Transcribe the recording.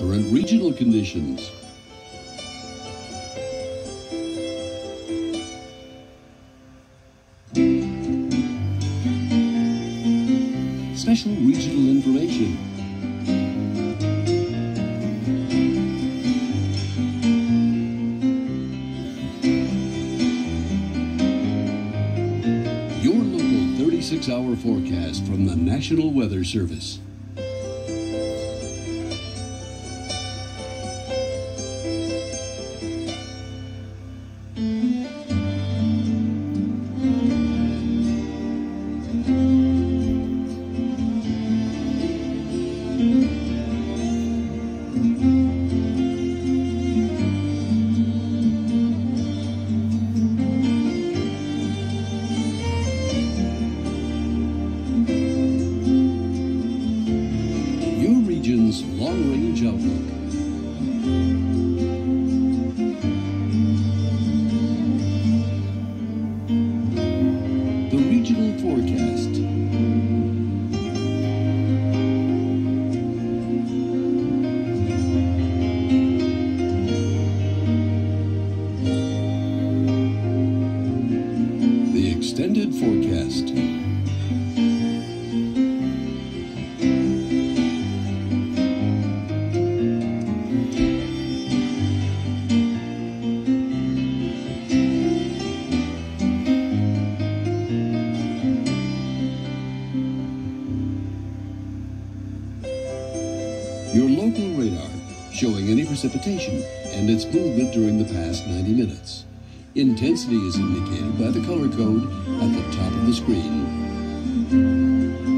current regional conditions. Special regional information. Your local 36 hour forecast from the National Weather Service. Region's long range outlook. The regional forecast. The extended forecast. Your local radar showing any precipitation and its movement during the past 90 minutes. Intensity is indicated by the color code at the top of the screen.